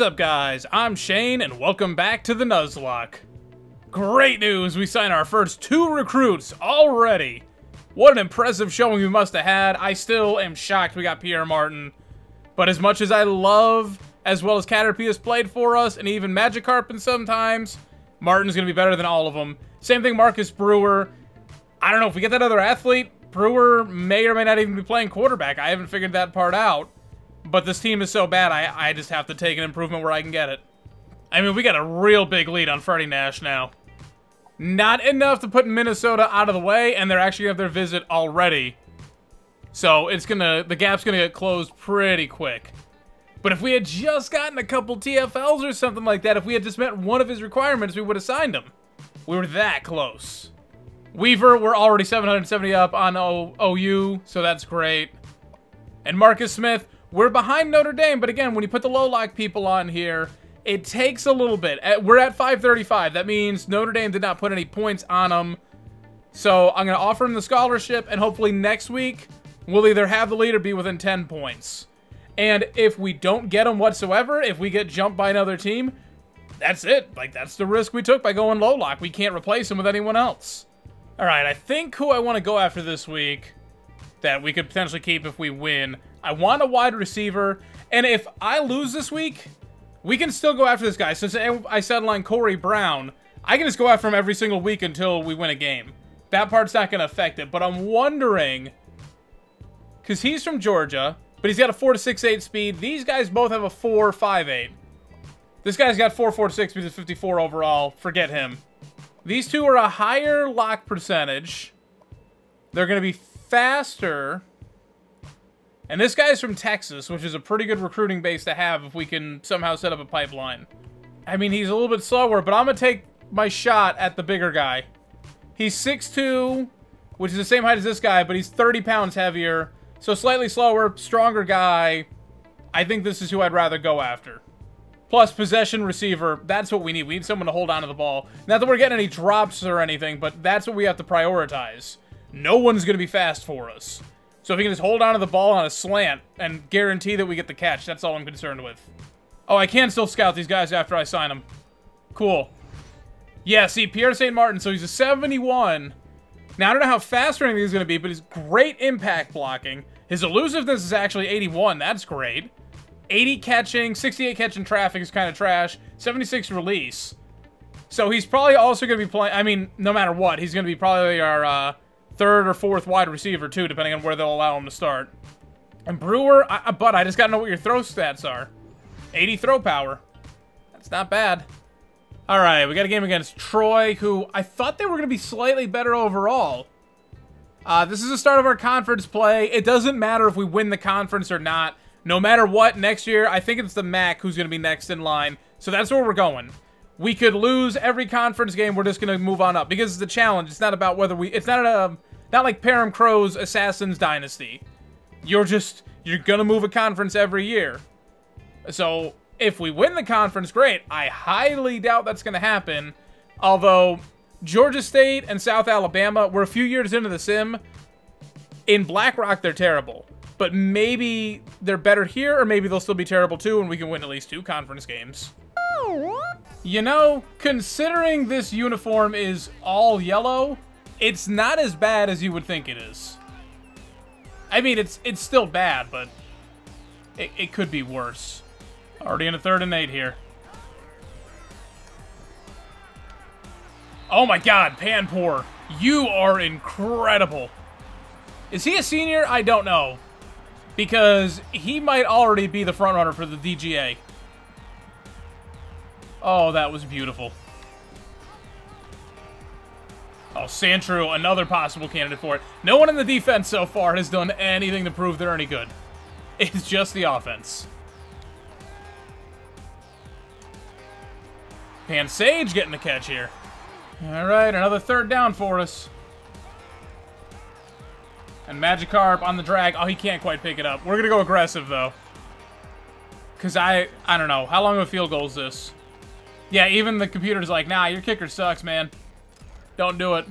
What's up, guys? I'm Shane, and welcome back to the Nuzlocke. Great news! We signed our first two recruits already. What an impressive showing we must have had. I still am shocked we got Pierre Martin. But as much as I love, as well as Caterpie has played for us, and even Magikarp and sometimes, Martin's going to be better than all of them. Same thing Marcus Brewer. I don't know, if we get that other athlete, Brewer may or may not even be playing quarterback. I haven't figured that part out. But this team is so bad, I, I just have to take an improvement where I can get it. I mean, we got a real big lead on Freddie Nash now. Not enough to put Minnesota out of the way, and they're actually going to have their visit already. So it's gonna the gap's gonna get closed pretty quick. But if we had just gotten a couple TFLs or something like that, if we had just met one of his requirements, we would have signed him. We were that close. Weaver, we're already 770 up on o OU, so that's great. And Marcus Smith, we're behind Notre Dame, but again, when you put the low lock people on here, it takes a little bit. We're at 535. That means Notre Dame did not put any points on them. So I'm going to offer him the scholarship, and hopefully next week, we'll either have the leader be within 10 points. And if we don't get him whatsoever, if we get jumped by another team, that's it. Like, that's the risk we took by going low lock. We can't replace him with anyone else. All right, I think who I want to go after this week that we could potentially keep if we win. I want a wide receiver, and if I lose this week, we can still go after this guy. Since I settle on Corey Brown, I can just go after him every single week until we win a game. That part's not going to affect it, but I'm wondering, because he's from Georgia, but he's got a 4 to 6 8 speed. These guys both have a 4 5 8. This guy's got 4 4 6 because 54 overall. Forget him. These two are a higher lock percentage. They're going to be faster. And this guy's from Texas, which is a pretty good recruiting base to have if we can somehow set up a pipeline. I mean, he's a little bit slower, but I'm going to take my shot at the bigger guy. He's 6'2", which is the same height as this guy, but he's 30 pounds heavier. So slightly slower, stronger guy. I think this is who I'd rather go after. Plus, possession receiver, that's what we need. We need someone to hold on to the ball. Not that we're getting any drops or anything, but that's what we have to prioritize. No one's going to be fast for us. So if he can just hold on to the ball on a slant and guarantee that we get the catch, that's all I'm concerned with. Oh, I can still scout these guys after I sign them. Cool. Yeah, see, Pierre St. Martin, so he's a 71. Now, I don't know how fast or anything he's going to be, but he's great impact blocking. His elusiveness is actually 81. That's great. 80 catching, 68 catching traffic is kind of trash. 76 release. So he's probably also going to be playing, I mean, no matter what, he's going to be probably our uh, third or fourth wide receiver, too, depending on where they'll allow him to start. And Brewer, I, but I just got to know what your throw stats are. 80 throw power. That's not bad. All right, we got a game against Troy, who I thought they were going to be slightly better overall. Uh, this is the start of our conference play. It doesn't matter if we win the conference or not. No matter what, next year, I think it's the MAC who's going to be next in line. So that's where we're going. We could lose every conference game. We're just going to move on up because it's a challenge. It's not about whether we... It's not a... Not like Param Crow's Assassin's Dynasty. You're just... You're to move a conference every year. So if we win the conference, great. I highly doubt that's to happen. Although, Georgia State and South Alabama, we're a few years into the sim. In Blackrock, they're terrible. But maybe they're better here, or maybe they'll still be terrible too, and we can win at least two conference games. You know, considering this uniform is all yellow, it's not as bad as you would think it is. I mean, it's it's still bad, but it, it could be worse. Already in a third and eight here. Oh my god, Panpour. You are incredible. Is he a senior? I don't know. Because he might already be the frontrunner for the DGA. Oh, that was beautiful. Oh, Sandshrew, another possible candidate for it. No one in the defense so far has done anything to prove they're any good. It's just the offense. Pansage getting the catch here. All right, another third down for us. And Magikarp on the drag. Oh, he can't quite pick it up. We're going to go aggressive, though. Because I, I don't know. How long of a field goal is this? Yeah, even the computer's like, nah, your kicker sucks, man. Don't do it.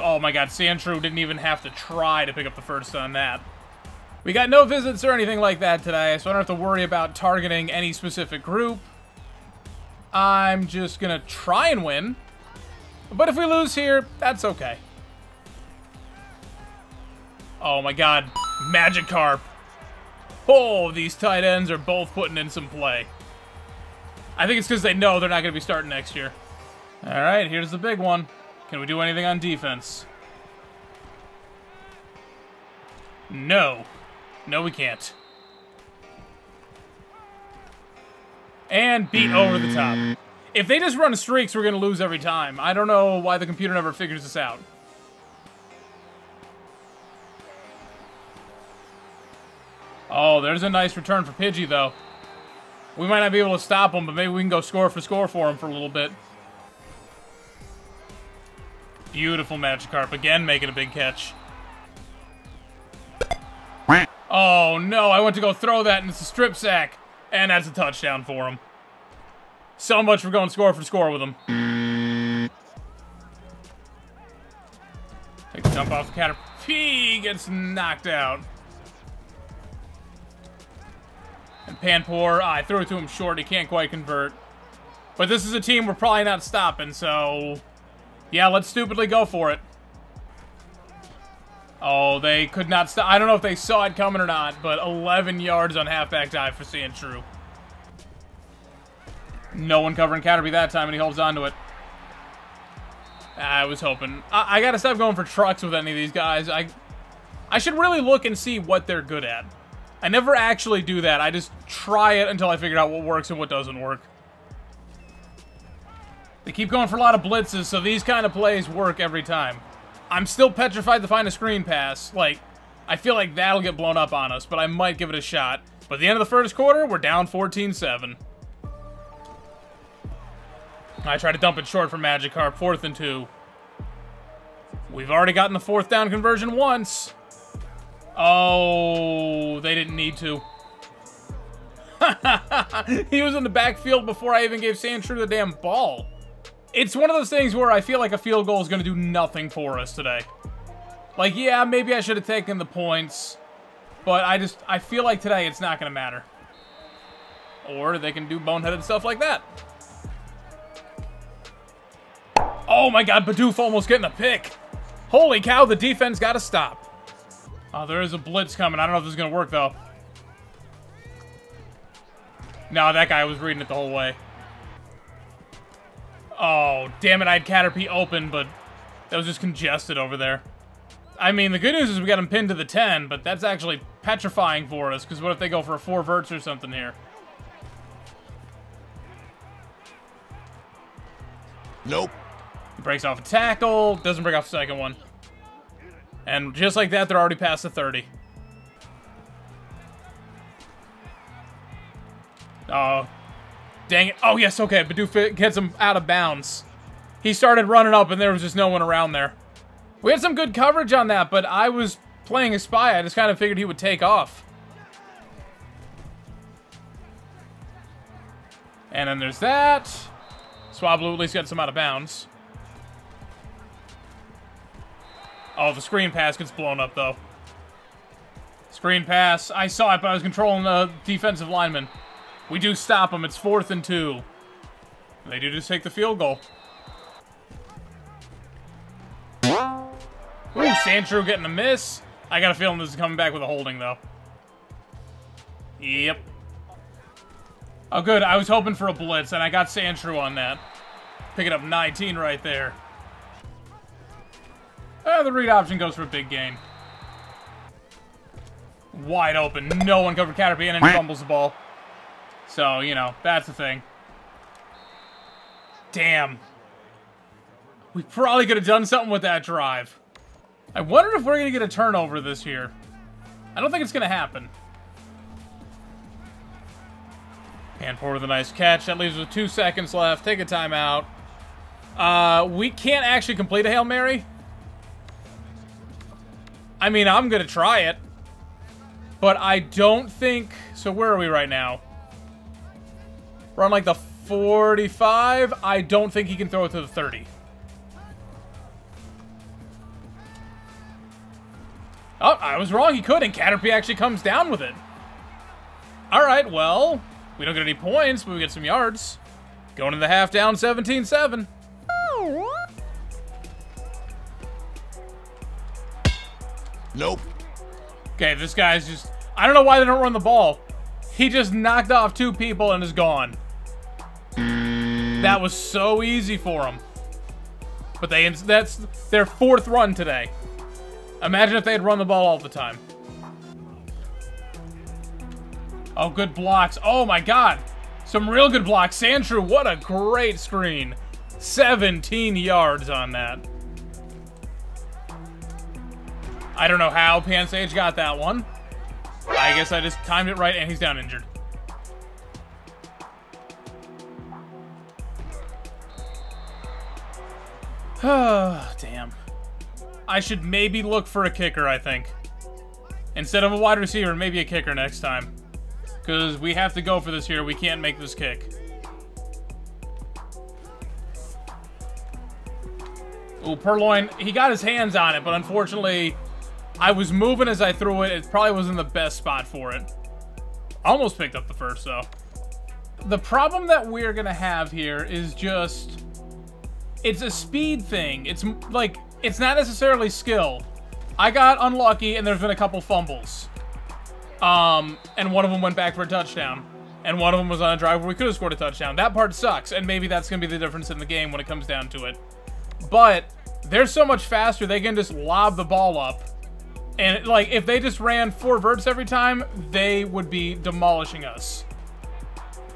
Oh, my God. Sandshrew didn't even have to try to pick up the first on that. We got no visits or anything like that today, so I don't have to worry about targeting any specific group. I'm just to try and win. But if we lose here, that's okay. Oh my god. Magikarp. Oh, these tight ends are both putting in some play. I think it's because they know they're not going to be starting next year. All right, here's the big one. Can we do anything on defense? No. No, we can't. And beat over the top. If they just run streaks, we're going to lose every time. I don't know why the computer never figures this out. Oh, there's a nice return for Pidgey, though. We might not be able to stop him, but maybe we can go score for score for him for a little bit. Beautiful Magikarp. Again, making a big catch. Oh, no. I went to go throw that, and it's a strip sack. And that's a touchdown for him. So much for going score for score with him. Take the jump off the Caterpie. He gets knocked out. And Panpour, I threw it to him short. He can't quite convert. But this is a team we're probably not stopping, so... Yeah, let's stupidly go for it. Oh, they could not stop. I don't know if they saw it coming or not, but 11 yards on halfback dive for Sandshrew. No one covering Caterpie that time, and he holds on to it. I was hoping. I, I gotta stop going for trucks with any of these guys. I, I should really look and see what they're good at. I never actually do that. I just try it until I figure out what works and what doesn't work. They keep going for a lot of blitzes, so these kind of plays work every time. I'm still petrified to find a screen pass. Like, I feel like that'll get blown up on us, but I might give it a shot. But at the end of the first quarter, we're down 14-7. I try to dump it short for Magikarp, fourth and two. We've already gotten the fourth down conversion once. Oh, they didn't need to. he was in the backfield before I even gave Sandshrew the damn ball. It's one of those things where I feel like a field goal is going to do nothing for us today. Like, yeah, maybe I should have taken the points, but I just, I feel like today it's not going to matter. Or they can do boneheaded stuff like that. Oh my god, Bidoof almost getting a pick. Holy cow, the defense got to stop. Oh, there is a blitz coming. I don't know if this is going to work, though. No, that guy was reading it the whole way. Oh, damn it, I had Caterpie open, but that was just congested over there. I mean, the good news is we got him pinned to the 10, but that's actually petrifying for us, because what if they go for a 4 verts or something here? Nope. He breaks off a tackle, doesn't break off the second one. And just like that, they're already past the 30. Oh, dang it. Oh, yes, okay. Bidoof gets him out of bounds. He started running up, and there was just no one around there. We had some good coverage on that, but I was playing a spy. I just kind of figured he would take off. And then there's that. Swablu at least gets him out of bounds. Oh, the screen pass gets blown up, though. Screen pass. I saw it, but I was controlling the defensive lineman. We do stop them. It's fourth and two. They do just take the field goal. Ooh, Sandshrew getting a miss. I got a feeling this is coming back with a holding, though. Yep. Oh, good. I was hoping for a blitz, and I got Sandshrew on that. Picking up 19 right there. Uh, the read option goes for a big gain. Wide open. No one covered Caterpie, and then he fumbles the ball. So, you know, that's the thing. Damn. We probably could have done something with that drive. I wonder if we're going to get a turnover this year. I don't think it's going to happen. Panpour with a nice catch. That leaves us with two seconds left. Take a timeout. Uh, we can't actually complete a Hail Mary. I mean, I'm going to try it. But I don't think... So where are we right now? We're on like the 45. I don't think he can throw it to the 30. Oh, I was wrong. He could, and Caterpie actually comes down with it. All right, well, we don't get any points, but we get some yards. Going to the half down 17-7. Nope. Okay, this guy's just... I don't know why they don't run the ball. He just knocked off two people and is gone. Mm-hmm. That was so easy for them. But they that's their fourth run today. Imagine if they had run the ball all the time. Oh, good blocks. Oh my god. Some real good blocks. Sandshrew, what a great screen. 17 yards on that. I don't know how Pansage got that one. I guess I just timed it right and he's down injured. Oh, damn. I should maybe look for a kicker, I think. Instead of a wide receiver, maybe a kicker next time. Because we have to go for this here. We can't make this kick. Ooh, Purrloin, he got his hands on it, but unfortunately, I was moving as I threw it. It probably wasn't the best spot for it. Almost picked up the first, though. The problem that we're going to have here is just... It's a speed thing. It's like, it's not necessarily skill. I got unlucky, and there's been a couple fumbles. Um, and one of them went back for a touchdown. And one of them was on a drive where we could have scored a touchdown. That part sucks, and maybe that's going to be the difference in the game when it comes down to it. But they're so much faster, they can just lob the ball up. And, like, if they just ran four verts every time, they would be demolishing us.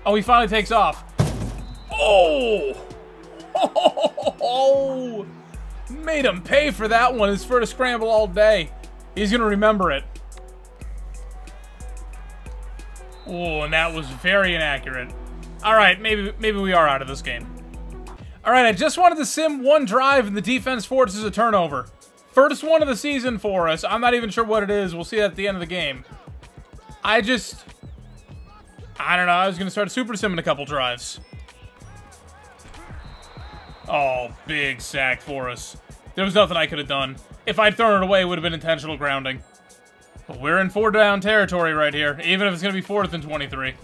Oh, he finally takes off. Oh! Oh! Made him pay for that one. His first scramble all day. He's going to remember it. Oh, and that was very inaccurate. All right, maybe maybe we are out of this game. All right, I just wanted to sim one drive and the defense forces a turnover. First one of the season for us. I'm not even sure what it is. We'll see that at the end of the game. I just... I don't know. I was going to start super sim in a couple drives. Oh, big sack for us. There was nothing I could have done. If I'd thrown it away, it would have been intentional grounding. But we're in four down territory right here, even if it's going to be fourth and 23.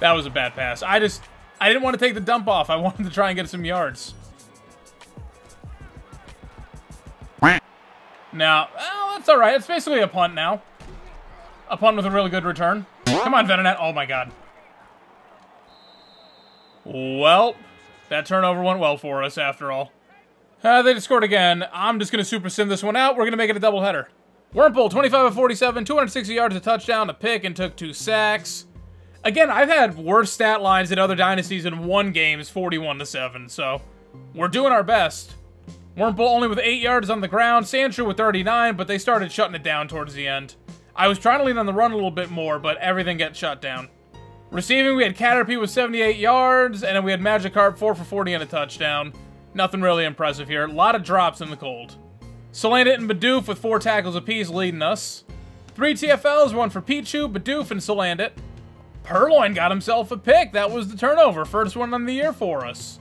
That was a bad pass. I just, I didn't want to take the dump off. I wanted to try and get some yards. Now, that's all right. It's basically a punt now. A punt with a really good return. Come on, Venonat. Oh, my God. Well, that turnover went well for us after all. Uh, they just scored again. I'm just going to super sim this one out. We're going to make it a doubleheader. Wurmple, 25 of 47, 260 yards, a touchdown, a pick, and took two sacks. Again, I've had worse stat lines in other dynasties in one game is 41 to 7, so we're doing our best. Wurmple only with 8 yards on the ground, Sandshrew with 39, but they started shutting it down towards the end. I was trying to lean on the run a little bit more, but everything gets shut down. Receiving, we had Caterpie with 78 yards, and then we had Magikarp 4 for 40 and a touchdown. Nothing really impressive here. A lot of drops in the cold. Salandit and Bidoof with 4 tackles apiece leading us. 3 TFLs, one for Pichu, Bidoof, and Salandit. Purrloin got himself a pick. That was the turnover. First one on the year for us.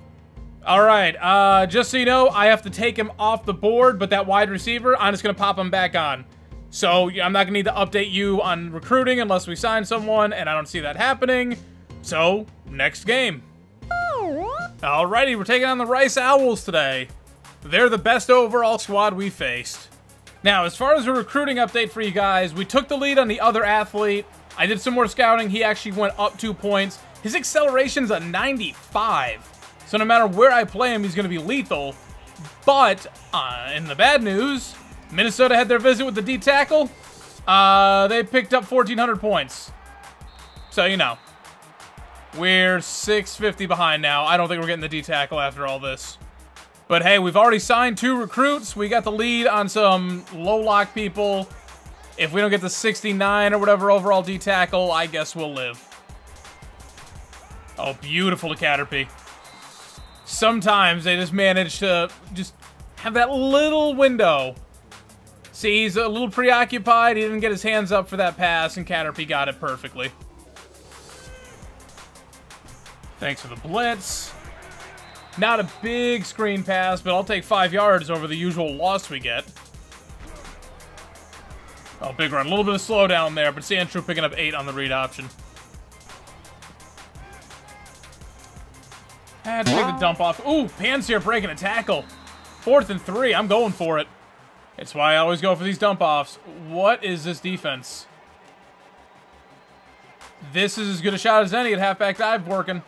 All right, uh, just so you know, I have to take him off the board, but that wide receiver, I'm just going to pop him back on. So I'm not to need to update you on recruiting unless we sign someone, and I don't see that happening. So, next game. Alrighty, we're taking on the Rice Owls today. They're the best overall squad we faced. Now, as far as a recruiting update for you guys, we took the lead on the other athlete. I did some more scouting. He actually went up two points. His acceleration's a 95. So no matter where I play him, he's going to be lethal. But, uh, in the bad news, Minnesota had their visit with the D tackle. Uh, they picked up 1,400 points. So, you know. We're 650 behind now. I don't think we're getting the D tackle after all this. But hey, we've already signed two recruits. We got the lead on some low lock people. If we don't get the 69 or whatever overall D tackle, I guess we'll live. Oh, beautiful to Caterpie. Sometimes they just manage to just have that little window See, he's a little preoccupied. He didn't get his hands up for that pass, and Caterpie got it perfectly. Thanks for the blitz. Not a big screen pass, but I'll take five yards over the usual loss we get. Oh, big run. A little bit of slowdown there, but Sandshrew picking up eight on the read option. Had to take the dump off. Ooh, Pansear breaking a tackle. Fourth and three. I'm going for it. It's why I always go for these dump offs. What is this defense? This is as good a shot as any at halfback dive working.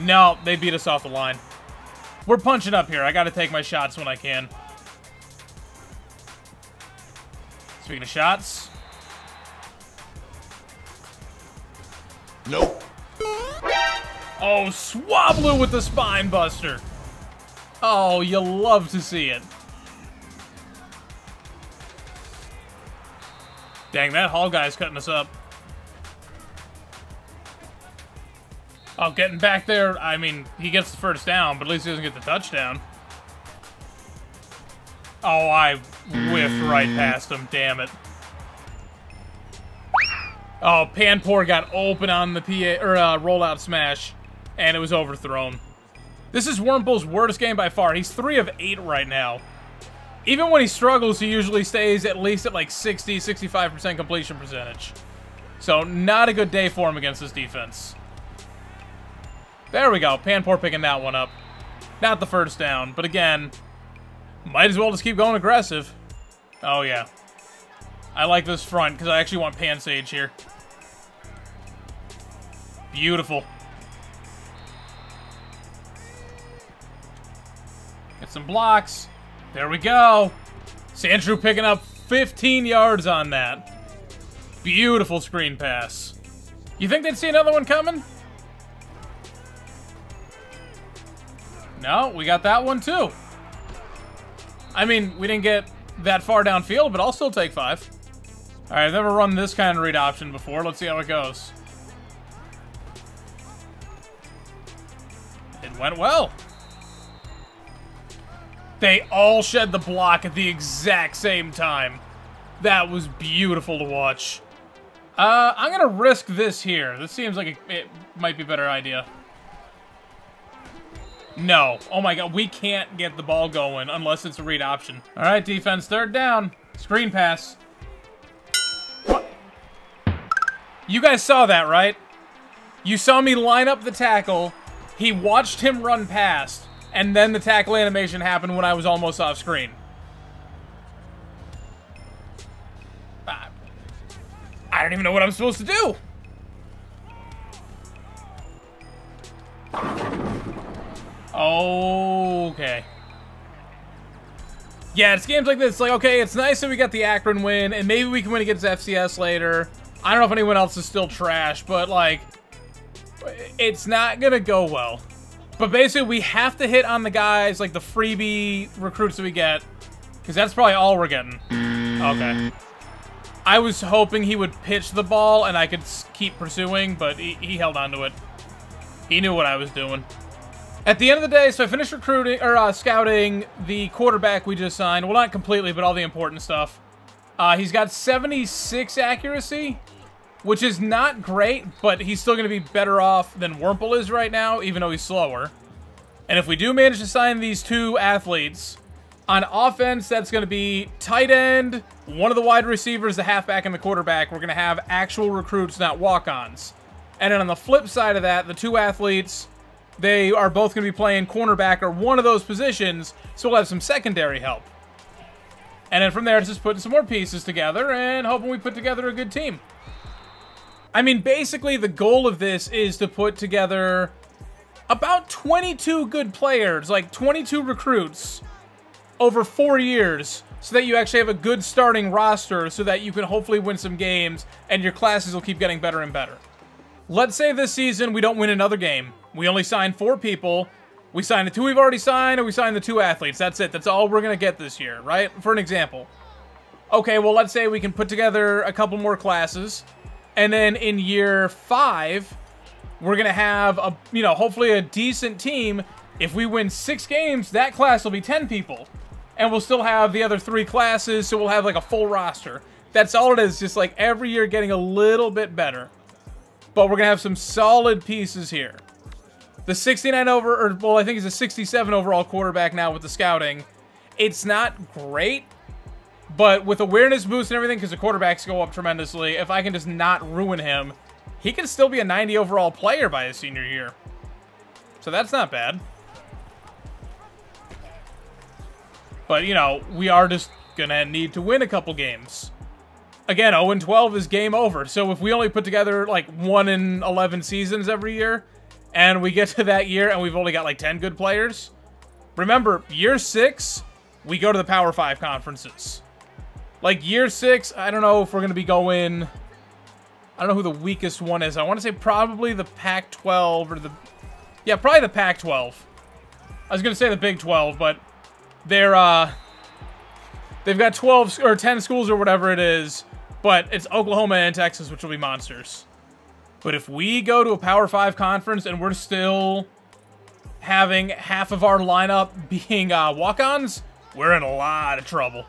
No, they beat us off the line. We're punching up here. I got to take my shots when I can. Speaking of shots. Nope. Oh, Swablu with the spine buster. Oh, you love to see it. Dang, that Hall guy's cutting us up. Oh, getting back there, I mean, he gets the first down, but at least he doesn't get the touchdown. Oh, I whiffed right past him, damn it. Oh, Panpour got open on the PA, or uh, rollout smash, and it was overthrown. This is Wurmple's worst game by far. He's 3 of 8 right now. Even when he struggles, he usually stays at least at like 60, 65% completion percentage. So, not a good day for him against this defense. There we go. Panpour picking that one up. Not the first down, but again, might as well just keep going aggressive. Oh, yeah. I like this front because I actually want Pansage here. Beautiful. Get some blocks. There we go. Sandshrew picking up 15 yards on that. Beautiful screen pass. You think they'd see another one coming? No, we got that one too. I mean, we didn't get that far downfield, but I'll still take five. All right, I've never run this kind of read option before. Let's see how it goes. It went well. They all shed the block at the exact same time. That was beautiful to watch. Uh, I'm gonna risk this here. This seems like a, it might be a better idea. No. Oh my god, we can't get the ball going unless it's a read option. All right, defense, third down. Screen pass. What? You guys saw that, right? You saw me line up the tackle. He watched him run past and then the tackle animation happened when I was almost off screen. I don't even know what I'm supposed to do. Okay. Yeah, it's games like this. Like, okay, it's nice that we got the Akron win, and maybe we can win against FCS later. I don't know if anyone else is still trash, but, like, it's not going to go well. But basically, we have to hit on the guys, like the freebie recruits that we get. Because that's probably all we're getting. Okay. I was hoping he would pitch the ball and I could keep pursuing, but he, he held on to it. He knew what I was doing. At the end of the day, so I finished recruiting, or uh, scouting the quarterback we just signed. Well, not completely, but all the important stuff. Uh, he's got 76 accuracy, which is not great, but he's still going to be better off than Wurmple is right now, even though he's slower. And if we do manage to sign these two athletes, on offense, that's going to be tight end, one of the wide receivers, the halfback, and the quarterback. We're going to have actual recruits, not walk-ons. And then on the flip side of that, the two athletes, they are both going to be playing cornerback or one of those positions, so we'll have some secondary help. And then from there, it's just putting some more pieces together and hoping we put together a good team. I mean, basically, the goal of this is to put together about 22 good players, like 22 recruits, over four years, so that you actually have a good starting roster so that you can hopefully win some games and your classes will keep getting better and better. Let's say this season we don't win another game. We only sign four people. We sign the two we've already signed, and we sign the two athletes. That's it. That's all we're going to get this year, right? For an example. Okay, well, let's say we can put together a couple more classes and then in year five, we're going to have, a you know, hopefully a decent team. If we win six games, that class will be 10 people. And we'll still have the other three classes, so we'll have like a full roster. That's all it is, just like every year getting a little bit better. But we're going to have some solid pieces here. The 69 over, or well, I think he's a 67 overall quarterback now with the scouting. It's not great, but with awareness boost and everything, because the quarterbacks go up tremendously, if I can just not ruin him, he can still be a 90 overall player by his senior year. So that's not bad. But, you know, we are just gonna need to win a couple games. Again, 0-12 is game over. So if we only put together, like, 1 in 11 seasons every year, and we get to that year and we've only got, like, 10 good players, remember, year 6, we go to the Power 5 conferences. Like, year 6, I don't know if we're gonna be going... I don't know who the weakest one is. I want to say probably the Pac-12 or the... Yeah, probably the Pac-12. I was going to say the Big 12, but they're, uh... They've got 12 or 10 schools or whatever it is, but it's Oklahoma and Texas, which will be monsters. But if we go to a Power 5 conference and we're still having half of our lineup being uh, walk-ons, we're in a lot of trouble.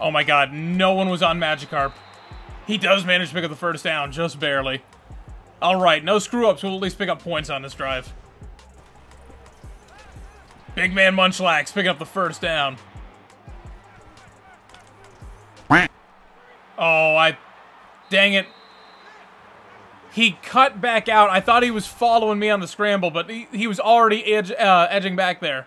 Oh my god, no one was on Magikarp. He does manage to pick up the first down, just barely. Alright, no screw-ups. We'll at least pick up points on this drive. Big man Munchlax picking up the first down. Oh, I... Dang it. He cut back out. I thought he was following me on the scramble, but he, he was already edge, uh, edging back there.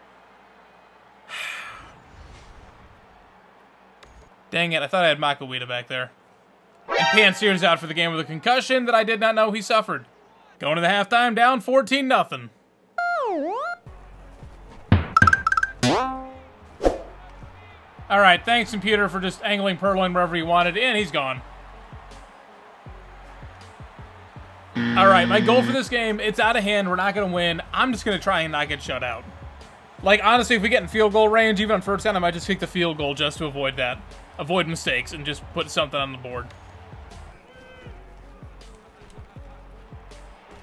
Dang it, I thought I had Makuhita back there. And Pansear's out for the game with a concussion that I did not know he suffered. Going to the halftime, down 14 nothing. Alright, thanks, computer, for just angling Purrloin wherever he wanted, and he's gone. Alright, my goal for this game, it's out of hand, we're not going to win. I'm just going to try and not get shut out. Like, honestly, if we get in field goal range, even on first down, I might just kick the field goal just to avoid that. Avoid mistakes and just put something on the board.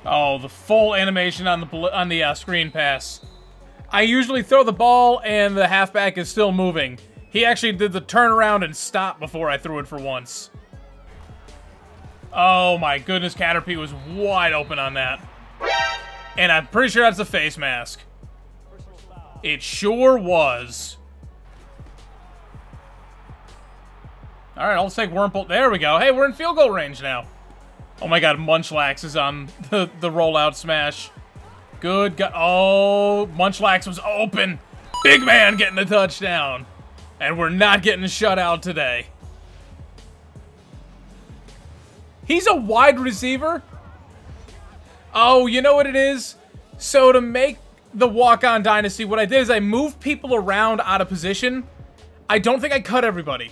Oh, the full animation on the on the uh, screen pass. I usually throw the ball and the halfback is still moving. He actually did the turnaround and stop before I threw it for once. Oh my goodness, Caterpie was wide open on that. And I'm pretty sure that's a face mask. It sure was. Alright, I'll take Wurmple. There we go. Hey, we're in field goal range now. Oh my god, Munchlax is on the, the rollout smash. Good God. Oh, Munchlax was open. Big man getting the touchdown. And we're not getting shut out today. He's a wide receiver? Oh, you know what it is? So to make the walk-on dynasty, what I did is I moved people around out of position. I don't think I cut everybody.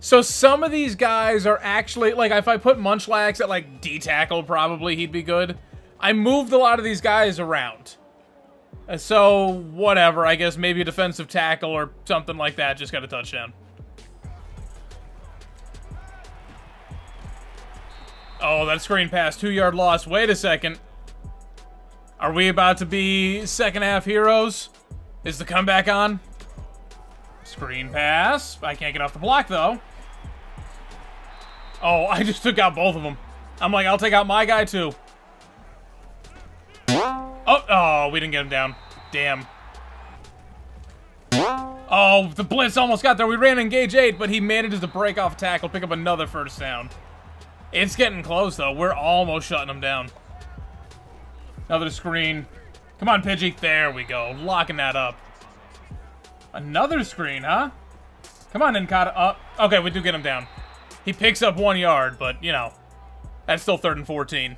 So some of these guys are actually, like, if I put Munchlax at, like, D-tackle, probably he'd be good. I moved a lot of these guys around. Uh, so, whatever. I guess maybe a defensive tackle or something like that just got a touchdown. Oh, that screen pass. Two-yard loss. Wait a second. Are we about to be second-half heroes? Is the comeback on? Screen pass. I can't get off the block, though. Oh, I just took out both of them. I'm like, I'll take out my guy, too. Oh, oh, we didn't get him down. Damn. Oh, the blitz almost got there. We ran engage 8, but he manages to break off tackle, pick up another first down. It's getting close, though. We're almost shutting him down. Another screen. Come on, Pidgey. There we go. Locking that up. Another screen, huh? Come on, Nkata. Up. Oh, okay, we do get him down. He picks up one yard, but, you know, that's still third and 14.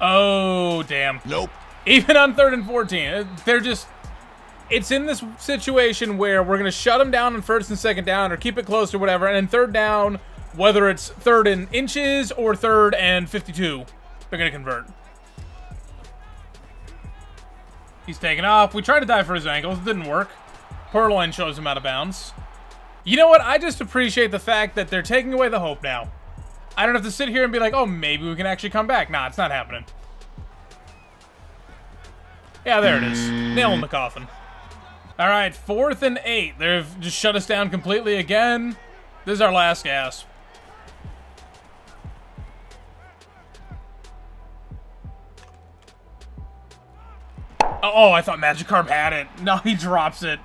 Oh, damn. Nope. Even on third and 14, uh, they're just... It's in this situation where we're going to shut them down on first and second down or keep it close or whatever, and then third down, whether it's third in inches or third and 52, they're going to convert. He's taking off. We tried to dive for his ankles. It didn't work. Purrloin shows him out of bounds. You know what? I just appreciate the fact that they're taking away the hope now. I don't have to sit here and be like, oh, maybe we can actually come back. Nah, it's not happening. Yeah, there it is. Nail in the coffin. All right, fourth and eight. They've just shut us down completely again. This is our last gasp. Oh, I thought Magikarp had it. No, he drops it.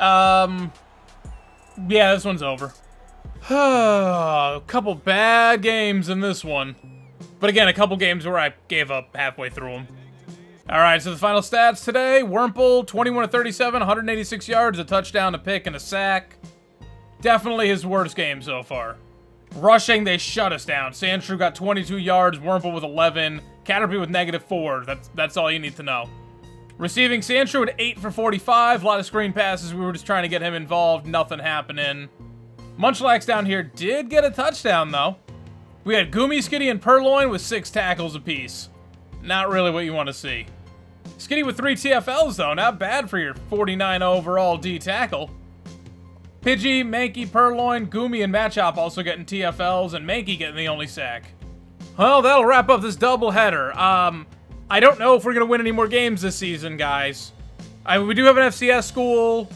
Um, yeah, this one's over. a couple bad games in this one. But again, a couple games where I gave up halfway through them. Alright, so the final stats today. Wurmple, 21 to 37, 186 yards, a touchdown, a pick, and a sack. Definitely his worst game so far. Rushing, they shut us down. Sandshrew got 22 yards, Wurmple with 11, Caterpie with negative 4. That's, that's all you need to know. Receiving Sandshrew at 8 for 45. A lot of screen passes. We were just trying to get him involved. Nothing happening. Munchlax down here did get a touchdown, though. We had Goomy, Skitty, and Purrloin with 6 tackles apiece. Not really what you want to see. Skitty with 3 TFLs, though. Not bad for your 49 overall D tackle. Pidgey, Mankey, Purrloin, Goomy, and Machop also getting TFLs, and Mankey getting the only sack. Well, that'll wrap up this doubleheader. Um, I don't know if we're going to win any more games this season, guys. I, we do have an FCS school,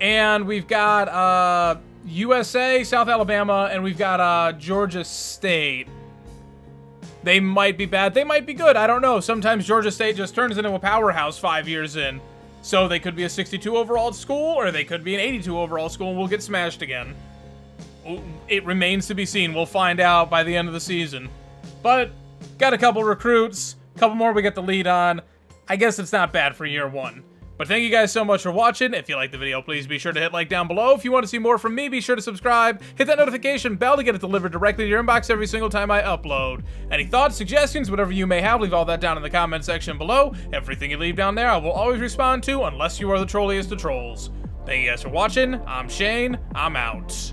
and we've got uh, USA, South Alabama, and we've got uh, Georgia State. They might be bad. They might be good. I don't know. Sometimes Georgia State just turns into a powerhouse five years in. So they could be a 62 overall school, or they could be an 82 overall school, and we'll get smashed again. It remains to be seen. We'll find out by the end of the season. But, got a couple recruits couple more we get the lead on. I guess it's not bad for year one. But thank you guys so much for watching. If you liked the video, please be sure to hit like down below. If you want to see more from me, be sure to subscribe. Hit that notification bell to get it delivered directly to your inbox every single time I upload. Any thoughts, suggestions, whatever you may have, leave all that down in the comment section below. Everything you leave down there, I will always respond to, unless you are the trolliest of trolls. Thank you guys for watching. I'm Shane. I'm out.